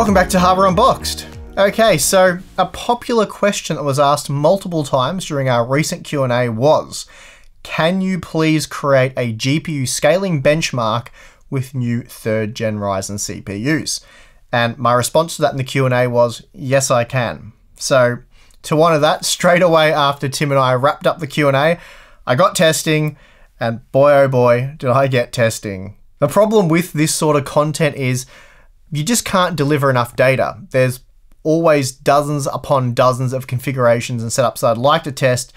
Welcome back to Hardware Unboxed. Okay, so a popular question that was asked multiple times during our recent Q&A was, can you please create a GPU scaling benchmark with new third gen Ryzen CPUs? And my response to that in the Q&A was, yes I can. So to honor that, straight away after Tim and I wrapped up the Q&A, I got testing, and boy oh boy, did I get testing. The problem with this sort of content is you just can't deliver enough data. There's always dozens upon dozens of configurations and setups I'd like to test,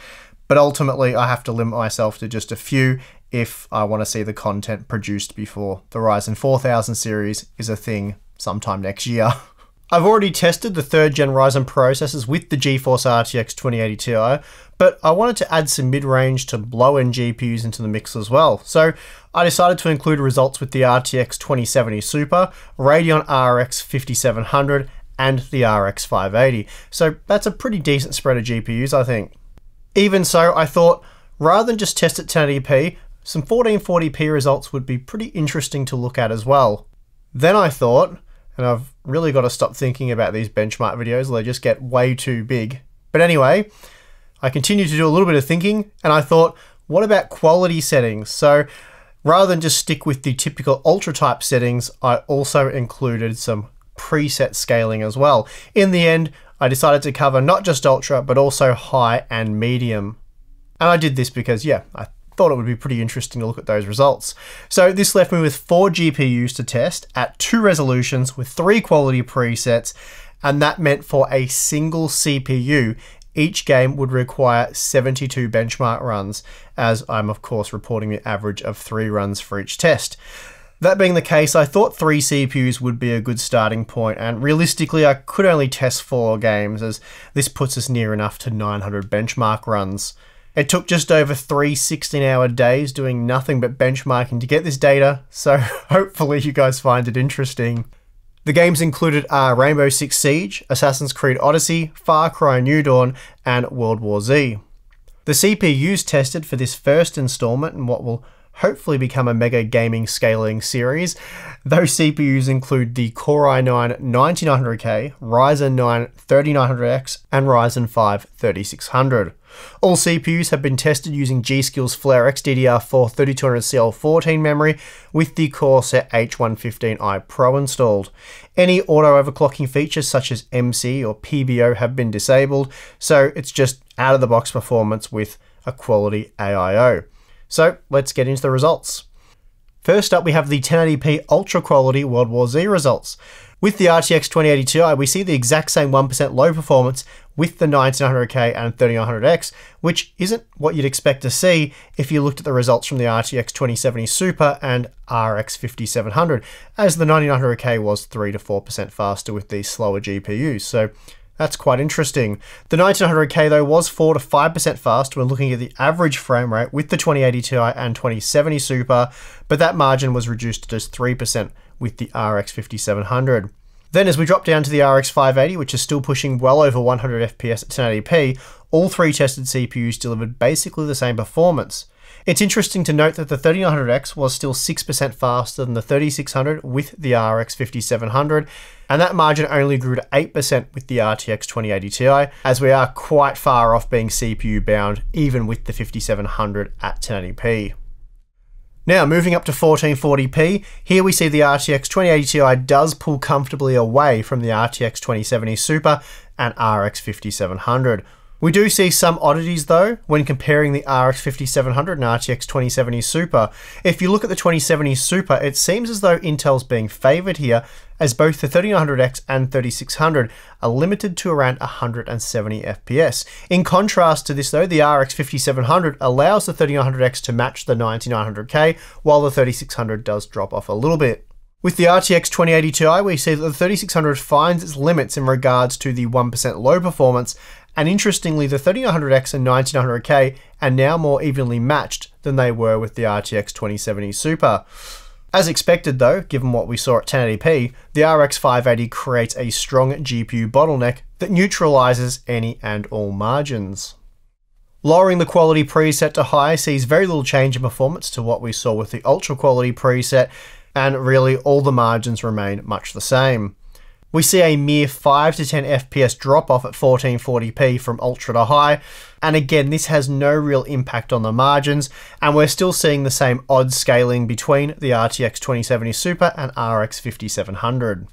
but ultimately I have to limit myself to just a few if I want to see the content produced before the Ryzen 4000 series is a thing sometime next year. I've already tested the third gen Ryzen processors with the GeForce RTX 2080 Ti, but I wanted to add some mid-range to low-end GPUs into the mix as well. So I decided to include results with the RTX 2070 Super, Radeon RX 5700, and the RX 580. So that's a pretty decent spread of GPUs, I think. Even so, I thought rather than just test at 1080p, some 1440p results would be pretty interesting to look at as well. Then I thought, and I've really got to stop thinking about these benchmark videos, they just get way too big. But anyway, I continued to do a little bit of thinking, and I thought, what about quality settings? So rather than just stick with the typical ultra type settings, I also included some preset scaling as well. In the end, I decided to cover not just ultra, but also high and medium. And I did this because, yeah, I thought it would be pretty interesting to look at those results. So this left me with four GPUs to test at two resolutions with three quality presets, and that meant for a single CPU, each game would require 72 benchmark runs, as I'm of course reporting the average of three runs for each test. That being the case, I thought three CPUs would be a good starting point, and realistically, I could only test four games, as this puts us near enough to 900 benchmark runs. It took just over three 16 hour days doing nothing but benchmarking to get this data, so hopefully you guys find it interesting. The games included are Rainbow Six Siege, Assassin's Creed Odyssey, Far Cry New Dawn, and World War Z. The CPUs tested for this first installment and what will hopefully become a mega gaming scaling series. Those CPUs include the Core i9 9900K, Ryzen 9 3900X, and Ryzen 5 3600. All CPUs have been tested using G.Skill's Flare-X DDR4 3200CL14 memory with the Corsair H115i Pro installed. Any auto overclocking features such as MC or PBO have been disabled, so it's just out of the box performance with a quality AIO. So let's get into the results. First up, we have the 1080p ultra quality World War Z results. With the RTX 2080 Ti, we see the exact same 1% low performance with the 9900K and 3900X, which isn't what you'd expect to see if you looked at the results from the RTX 2070 Super and RX 5700, as the 9900K was 3 to 4% faster with these slower GPUs. So that's quite interesting. The 9900K though was 4 to 5% fast when looking at the average frame rate with the 2080 Ti and 2070 Super, but that margin was reduced to just 3% with the RX 5700. Then as we drop down to the RX 580, which is still pushing well over 100 FPS at 1080p, all three tested CPUs delivered basically the same performance. It's interesting to note that the 3900X was still 6% faster than the 3600 with the RX 5700, and that margin only grew to 8% with the RTX 2080 Ti, as we are quite far off being CPU bound even with the 5700 at 1080p. Now, moving up to 1440p, here we see the RTX 2080 Ti does pull comfortably away from the RTX 2070 Super and RX 5700, we do see some oddities though when comparing the RX 5700 and RTX 2070 Super. If you look at the 2070 Super, it seems as though Intel's being favoured here as both the 3900X and 3600 are limited to around 170 FPS. In contrast to this though, the RX 5700 allows the 3900X to match the 9900K while the 3600 does drop off a little bit. With the RTX 2080 Ti, we see that the 3600 finds its limits in regards to the 1% low performance and interestingly, the 3900X and 9900K are now more evenly matched than they were with the RTX 2070 Super. As expected though, given what we saw at 1080p, the RX 580 creates a strong GPU bottleneck that neutralizes any and all margins. Lowering the quality preset to high sees very little change in performance to what we saw with the ultra quality preset, and really all the margins remain much the same. We see a mere 5 to 10 FPS drop off at 1440p from ultra to high, and again, this has no real impact on the margins, and we're still seeing the same odd scaling between the RTX 2070 Super and RX 5700.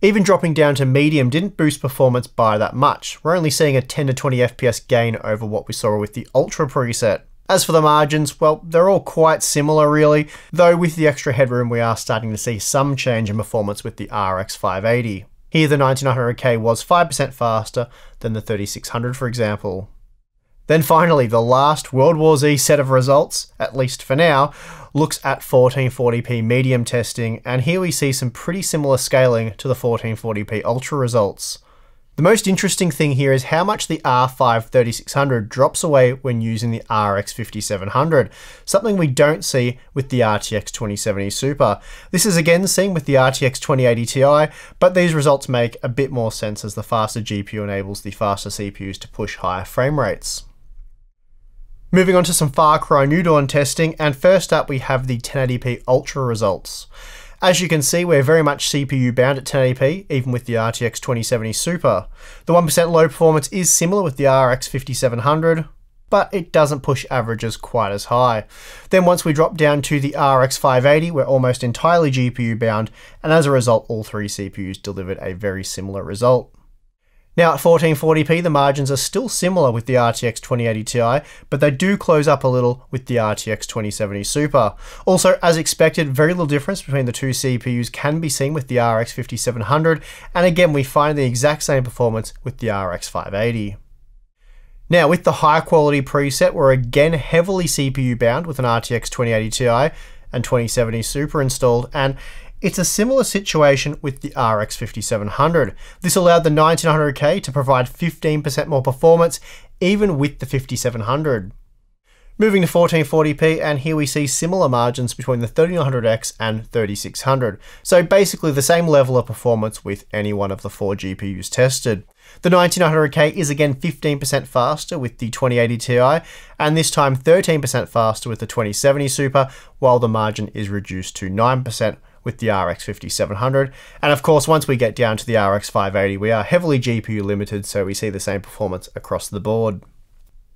Even dropping down to medium didn't boost performance by that much. We're only seeing a 10 to 20 FPS gain over what we saw with the Ultra preset. As for the margins, well, they're all quite similar really, though with the extra headroom we are starting to see some change in performance with the RX 580. Here the 9900K was 5% faster than the 3600 for example. Then finally, the last World War Z set of results, at least for now, looks at 1440p medium testing, and here we see some pretty similar scaling to the 1440p ultra results. The most interesting thing here is how much the R5 3600 drops away when using the RX 5700, something we don't see with the RTX 2070 Super. This is again seen with the RTX 2080 Ti, but these results make a bit more sense as the faster GPU enables the faster CPUs to push higher frame rates. Moving on to some Far Cry New Dawn testing, and first up we have the 1080p Ultra results. As you can see, we're very much CPU bound at 1080p, even with the RTX 2070 Super. The 1% low performance is similar with the RX 5700, but it doesn't push averages quite as high. Then once we drop down to the RX 580, we're almost entirely GPU bound, and as a result, all three CPUs delivered a very similar result. Now at 1440p the margins are still similar with the RTX 2080 Ti, but they do close up a little with the RTX 2070 Super. Also, as expected, very little difference between the two CPUs can be seen with the RX 5700, and again we find the exact same performance with the RX 580. Now with the high quality preset, we're again heavily CPU bound with an RTX 2080 Ti and 2070 Super installed, and it's a similar situation with the RX 5700. This allowed the 9900K to provide 15% more performance even with the 5700. Moving to 1440p, and here we see similar margins between the 3900X and 3600. So basically the same level of performance with any one of the four GPUs tested. The 9900K is again 15% faster with the 2080 Ti, and this time 13% faster with the 2070 Super, while the margin is reduced to 9% with the RX 5700. And of course, once we get down to the RX 580, we are heavily GPU limited, so we see the same performance across the board.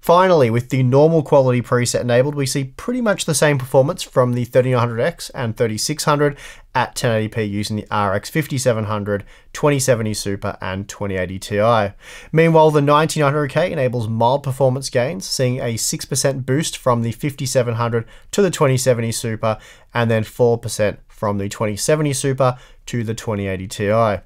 Finally, with the normal quality preset enabled, we see pretty much the same performance from the 3900X and 3600 at 1080p using the RX 5700, 2070 Super, and 2080 Ti. Meanwhile, the 9900K enables mild performance gains, seeing a 6% boost from the 5700 to the 2070 Super, and then 4% from the 2070 Super to the 2080 Ti.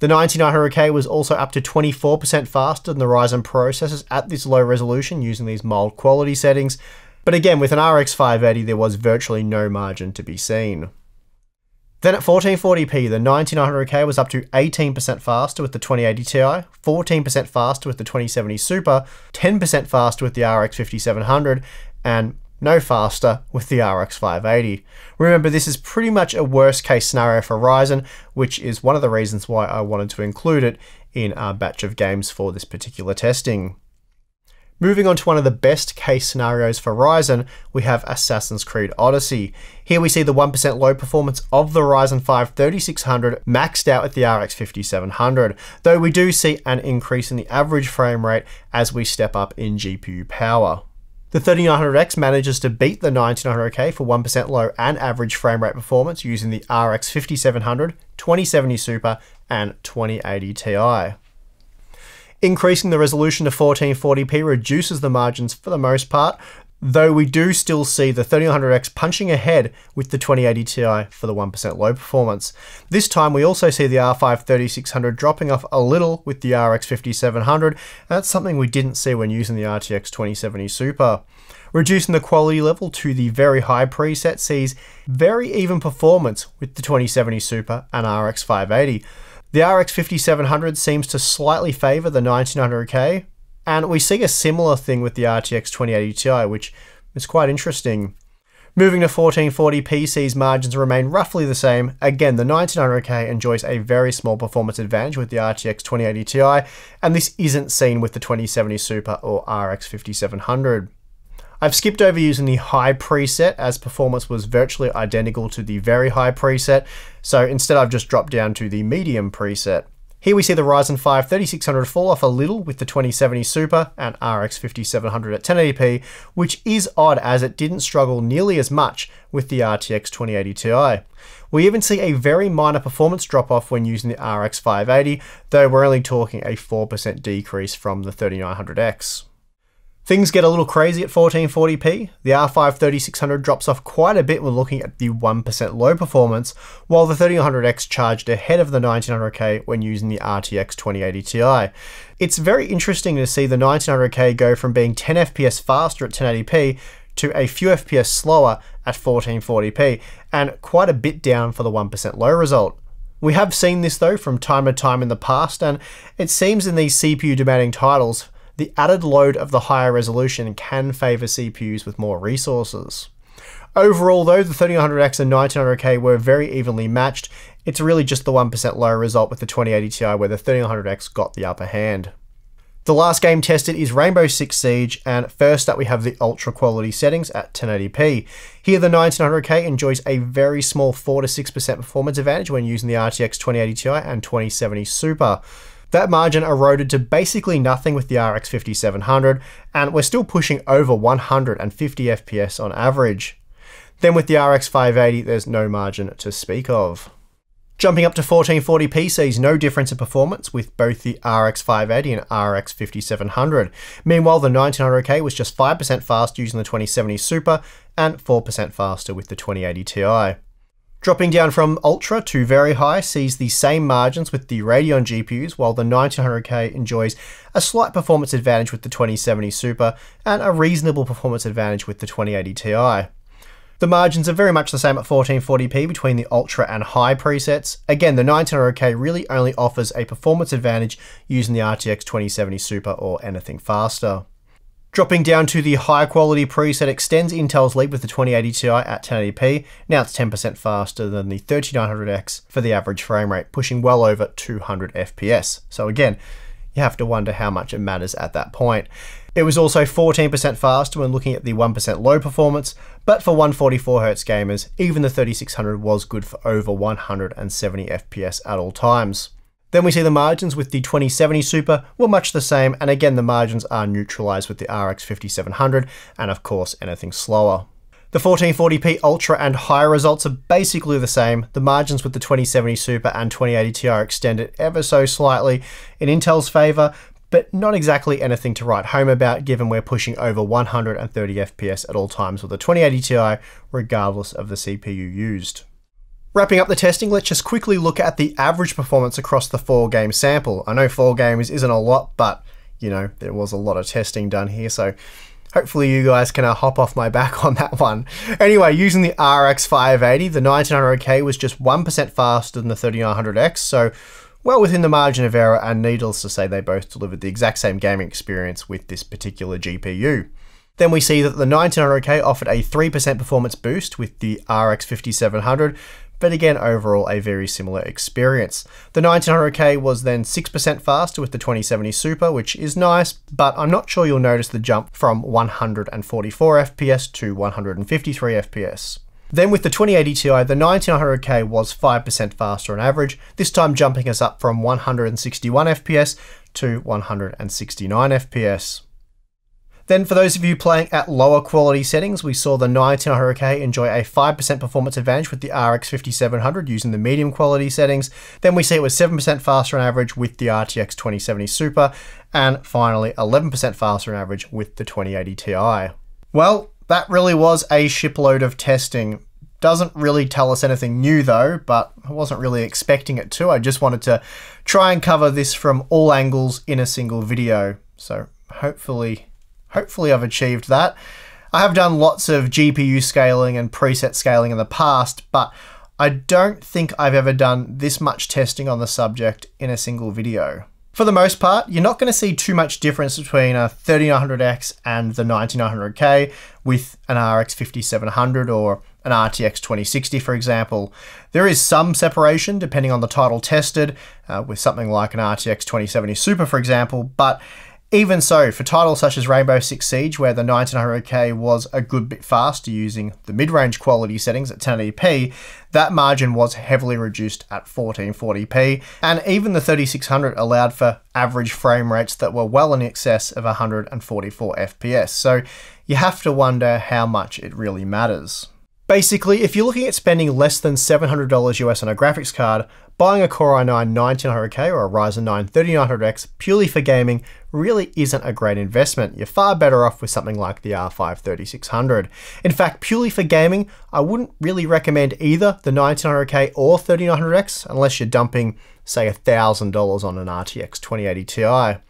The 9900K was also up to 24% faster than the Ryzen processors at this low resolution using these mild quality settings, but again with an RX 580 there was virtually no margin to be seen. Then at 1440p, the 9900K was up to 18% faster with the 2080 Ti, 14% faster with the 2070 Super, 10% faster with the RX 5700, and no faster with the RX 580. Remember, this is pretty much a worst case scenario for Ryzen, which is one of the reasons why I wanted to include it in our batch of games for this particular testing. Moving on to one of the best case scenarios for Ryzen, we have Assassin's Creed Odyssey. Here we see the 1% low performance of the Ryzen 5 3600 maxed out at the RX 5700, though we do see an increase in the average frame rate as we step up in GPU power. The 3900X manages to beat the 9900K for 1% low and average frame rate performance using the RX 5700, 2070 Super, and 2080 Ti. Increasing the resolution to 1440p reduces the margins for the most part, though we do still see the 3900X punching ahead with the 2080 Ti for the 1% low performance. This time we also see the R5 3600 dropping off a little with the RX 5700, that's something we didn't see when using the RTX 2070 Super. Reducing the quality level to the very high preset sees very even performance with the 2070 Super and RX 580. The RX 5700 seems to slightly favour the 9900K, and we see a similar thing with the RTX 2080 Ti, which is quite interesting. Moving to 1440p PC's margins remain roughly the same. Again, the 9900K enjoys a very small performance advantage with the RTX 2080 Ti, and this isn't seen with the 2070 Super or RX 5700. I've skipped over using the high preset as performance was virtually identical to the very high preset, so instead I've just dropped down to the medium preset. Here we see the Ryzen 5 3600 fall off a little with the 2070 Super and RX 5700 at 1080p, which is odd as it didn't struggle nearly as much with the RTX 2080 Ti. We even see a very minor performance drop off when using the RX 580, though we're only talking a 4% decrease from the 3900X. Things get a little crazy at 1440p. The R5 3600 drops off quite a bit when looking at the 1% low performance, while the 3900X charged ahead of the 9900K when using the RTX 2080 Ti. It's very interesting to see the 9900K go from being 10 FPS faster at 1080p to a few FPS slower at 1440p, and quite a bit down for the 1% low result. We have seen this though from time to time in the past, and it seems in these CPU demanding titles, the added load of the higher resolution can favour CPUs with more resources. Overall though, the 3900X and 9900K were very evenly matched, it's really just the 1% lower result with the 2080 Ti where the 3900X got the upper hand. The last game tested is Rainbow Six Siege, and first up we have the ultra quality settings at 1080p. Here the 9900K enjoys a very small 4-6% performance advantage when using the RTX 2080 Ti and 2070 Super. That margin eroded to basically nothing with the RX 5700, and we're still pushing over 150 FPS on average. Then with the RX 580, there's no margin to speak of. Jumping up to 1440p sees no difference in performance with both the RX 580 and RX 5700. Meanwhile, the 9900K was just 5% faster using the 2070 Super and 4% faster with the 2080 Ti. Dropping down from ultra to very high sees the same margins with the Radeon GPUs, while the 9900K enjoys a slight performance advantage with the 2070 Super and a reasonable performance advantage with the 2080 Ti. The margins are very much the same at 1440p between the ultra and high presets. Again, the 9900K really only offers a performance advantage using the RTX 2070 Super or anything faster. Dropping down to the high quality preset extends Intel's lead with the 2080 Ti at 1080p. Now it's 10% faster than the 3900X for the average frame rate, pushing well over 200 FPS. So again, you have to wonder how much it matters at that point. It was also 14% faster when looking at the 1% low performance, but for 144Hz gamers, even the 3600 was good for over 170 FPS at all times. Then we see the margins with the 2070 Super were much the same, and again the margins are neutralized with the RX 5700, and of course anything slower. The 1440p Ultra and higher results are basically the same. The margins with the 2070 Super and 2080 Ti are extended ever so slightly in Intel's favour, but not exactly anything to write home about given we're pushing over 130 FPS at all times with the 2080 Ti, regardless of the CPU used. Wrapping up the testing, let's just quickly look at the average performance across the four game sample. I know four games isn't a lot, but you know, there was a lot of testing done here, so hopefully you guys can uh, hop off my back on that one. Anyway, using the RX 580, the 9900K was just 1% faster than the 3900X, so well within the margin of error, and needless to say, they both delivered the exact same gaming experience with this particular GPU. Then we see that the 9900K offered a 3% performance boost with the RX 5700, but again, overall, a very similar experience. The 9900K was then 6% faster with the 2070 Super, which is nice, but I'm not sure you'll notice the jump from 144 FPS to 153 FPS. Then with the 2080 Ti, the 9900K was 5% faster on average, this time jumping us up from 161 FPS to 169 FPS. Then for those of you playing at lower quality settings, we saw the 9900K enjoy a 5% performance advantage with the RX 5700 using the medium quality settings. Then we see it was 7% faster on average with the RTX 2070 Super, and finally 11% faster on average with the 2080 Ti. Well, that really was a shipload of testing. Doesn't really tell us anything new though, but I wasn't really expecting it to. I just wanted to try and cover this from all angles in a single video. So hopefully hopefully I've achieved that. I have done lots of GPU scaling and preset scaling in the past, but I don't think I've ever done this much testing on the subject in a single video. For the most part, you're not going to see too much difference between a 3900X and the 9900K with an RX 5700 or an RTX 2060, for example. There is some separation depending on the title tested, uh, with something like an RTX 2070 Super, for example, but Even so, for titles such as Rainbow Six Siege, where the 9900K was a good bit faster using the mid-range quality settings at 1080p, that margin was heavily reduced at 1440p, and even the 3600 allowed for average frame rates that were well in excess of 144 FPS, so you have to wonder how much it really matters. Basically, if you're looking at spending less than $700 US on a graphics card, buying a Core i9 9900K or a Ryzen 9 3900X purely for gaming really isn't a great investment. You're far better off with something like the R5 3600. In fact, purely for gaming, I wouldn't really recommend either the 9900K or 3900X unless you're dumping, say, $1,000 on an RTX 2080 Ti.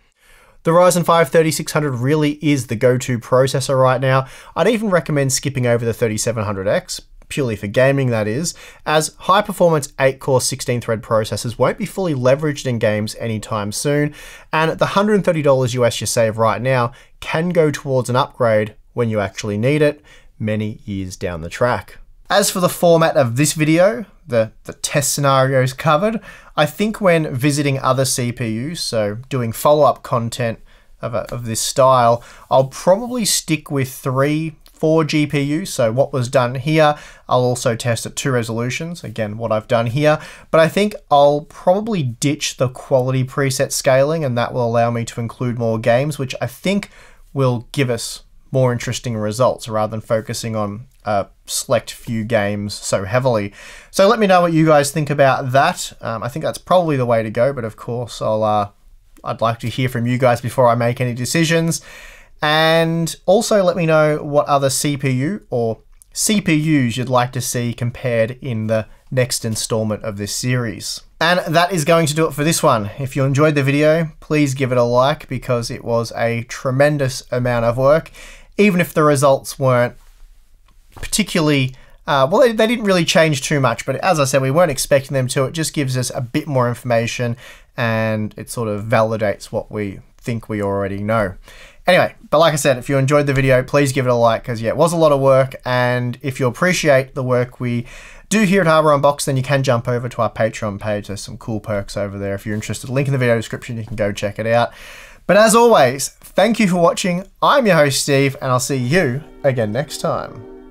The Ryzen 5 3600 really is the go-to processor right now. I'd even recommend skipping over the 3700X, purely for gaming that is, as high performance 8 core 16 thread processors won't be fully leveraged in games anytime soon, and the $130 US you save right now can go towards an upgrade when you actually need it many years down the track. As for the format of this video, the, the test scenarios covered, I think when visiting other CPUs, so doing follow-up content of, a, of this style, I'll probably stick with three, four GPUs. So what was done here, I'll also test at two resolutions, again, what I've done here. But I think I'll probably ditch the quality preset scaling and that will allow me to include more games, which I think will give us more interesting results rather than focusing on a select few games so heavily. So let me know what you guys think about that. Um, I think that's probably the way to go, but of course I'll uh, I'd like to hear from you guys before I make any decisions. And also let me know what other CPU or CPUs you'd like to see compared in the next installment of this series. And that is going to do it for this one. If you enjoyed the video, please give it a like because it was a tremendous amount of work even if the results weren't particularly uh, well, they, they, didn't really change too much, but as I said, we weren't expecting them to. It just gives us a bit more information and it sort of validates what we think we already know. Anyway, but like I said, if you enjoyed the video, please give it a like because, yeah, it was a lot of work. And if you appreciate the work we do here at Hardware Unboxed, then you can jump over to our Patreon page. There's some cool perks over there. If you're interested, link in the video description, you can go check it out. But as always, thank you for watching. I'm your host, Steve, and I'll see you again next time.